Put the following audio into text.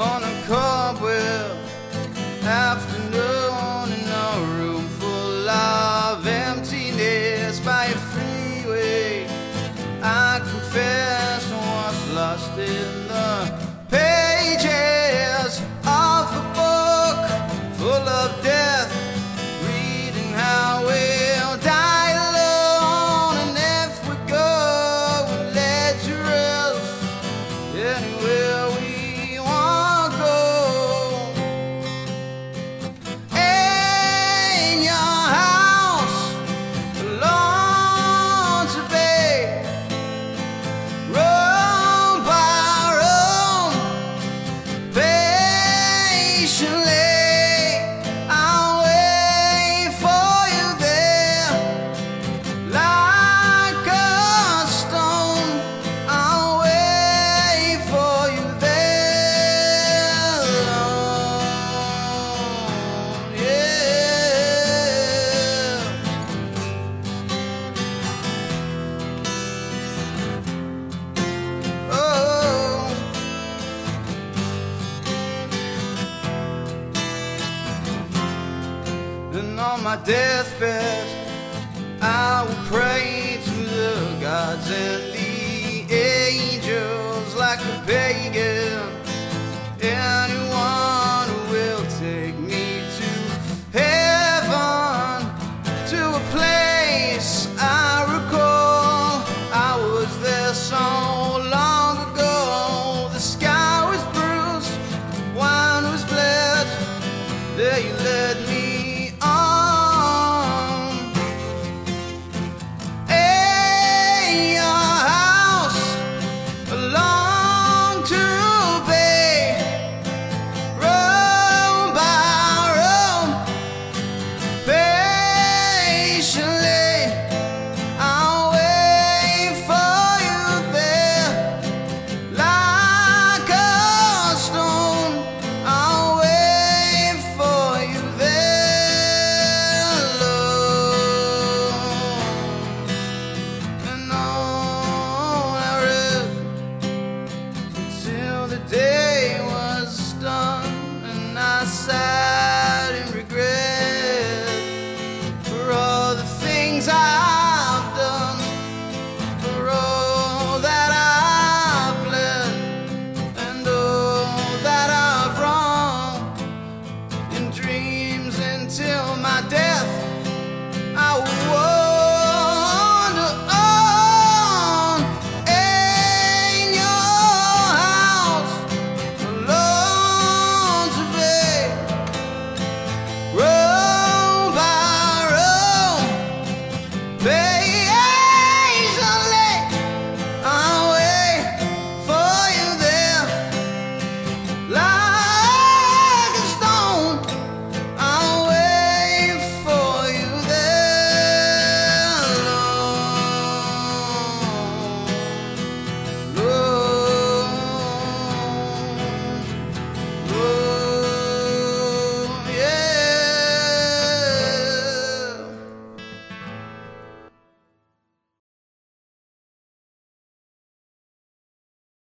on a cobweb afternoon in a room full of emptiness by a freeway. I confess I was lost in the on my deathbed, I will pray to the gods and the angels like a pagan. day was done and I sat.